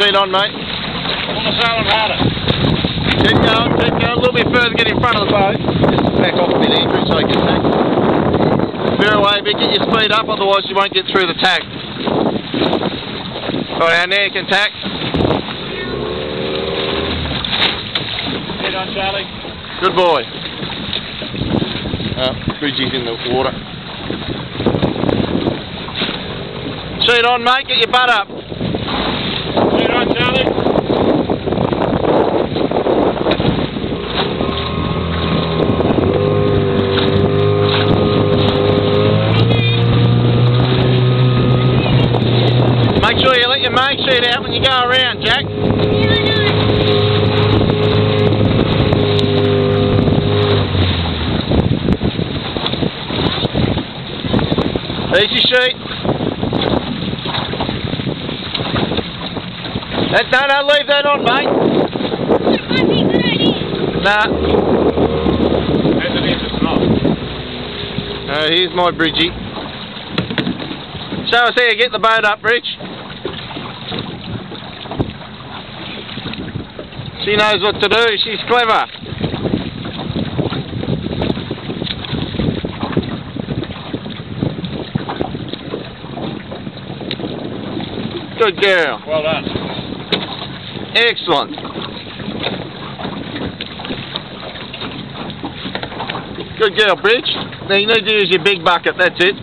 Sheet on, mate. On the sail and harder. Keep going, keep going. A little bit further, get in front of the boat. Just back off a bit, Andrew, so I can tack. Veer away a bit, get your speed up, otherwise you won't get through the tack. Right, now you can tack. Head on, Charlie. Good boy. Uh, Bridgie's in the water. Sheet on, mate. Get your butt up. Make sure you let your main sheet out when you go around, Jack. Easy sheet. That, no, no, leave that on, mate. Nah. As it is, it's not. Uh, here's my Bridgie. Show us you get the boat up, Rich. She knows what to do. She's clever. Good girl. Well done. Excellent. Good girl, Bridge. Now you need to use your big bucket, that's it.